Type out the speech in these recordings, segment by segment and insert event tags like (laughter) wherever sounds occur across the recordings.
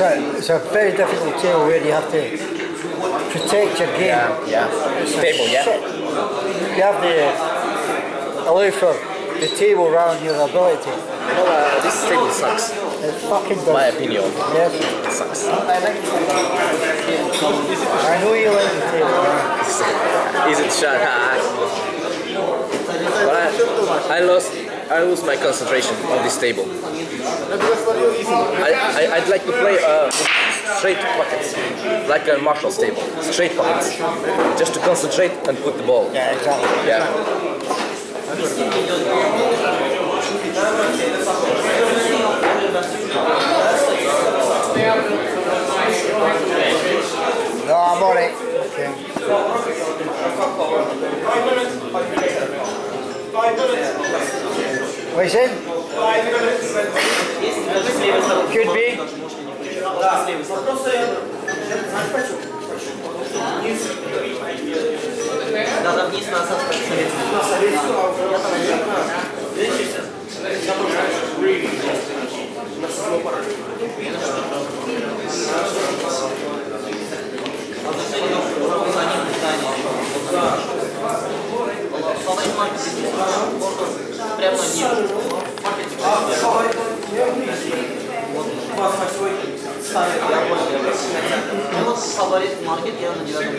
it's a, it's a very difficult table where you have to protect your game. Yeah, yeah. It's a Stable, yeah. You have to allow for the table around your ability. You know, uh, this table sucks. It fucking does. My opinion. Yes. It sucks. I know you like the table. man. (laughs) Is it shut? (laughs) but I, I lost. I lose my concentration on this table. I, I, I'd like to play uh, straight pockets, like a Marshall's table, straight pockets, just to concentrate and put the ball. Yeah, exactly. Yeah. you said? Could be. Да, вниз на осадку. Прямо ниже. А что говорит он? Вас на сегодня ставит, я понял. Ну вот фаворит маркет, я на девятом.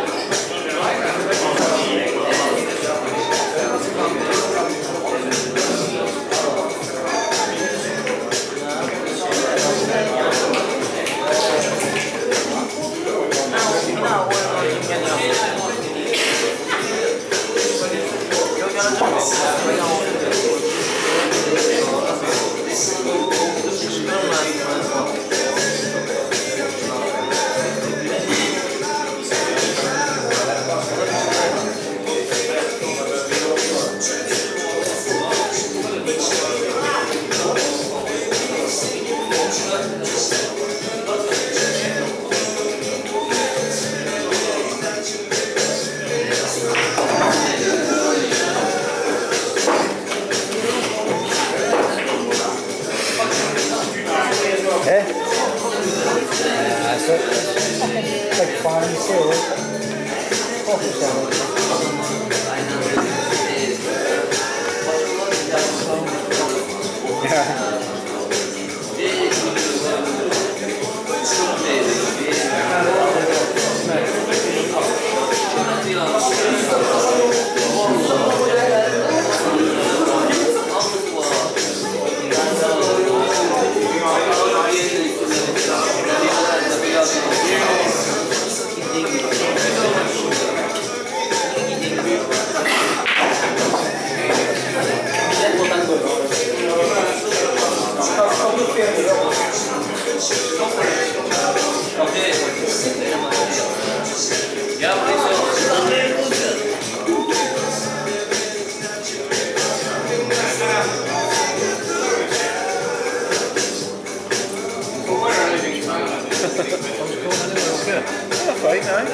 Now,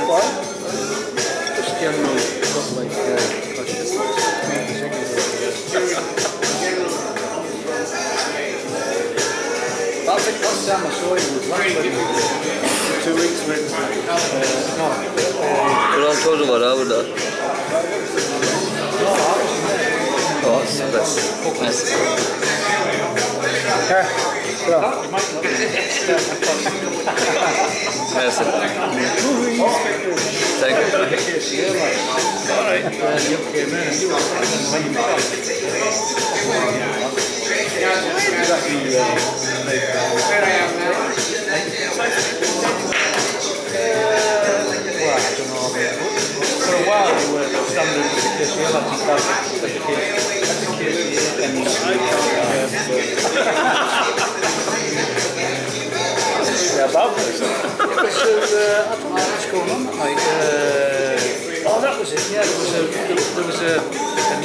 what? Just like. I think was. Two weeks där? Ja, bäst. Näst. Här. That's. Thank you. It was, uh, I don't know what's going on. Uh, oh, that was it. Yeah, there was a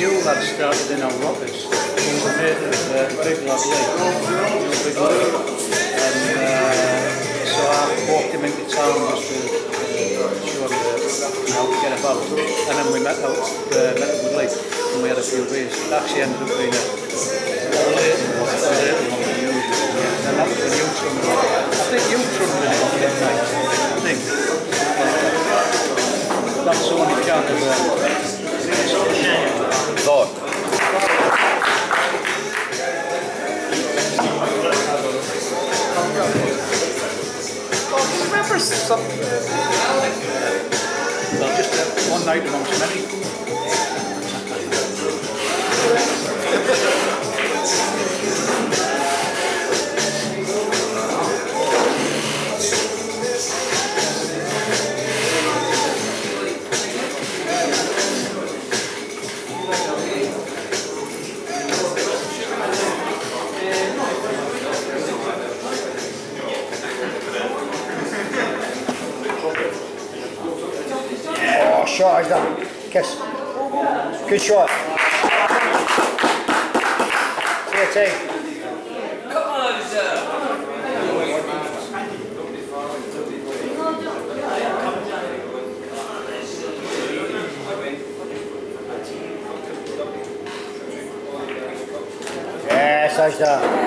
new started in our office. He was a uh, Big Lad Lee. And uh, so I walked him into town just to uh, show him uh, how to get about. And then we met out, uh, met and we had a few beers. Actually ended up being a, just uh, one night amongst many. Kiss. Good shot. Come on, sir. Yes, I that.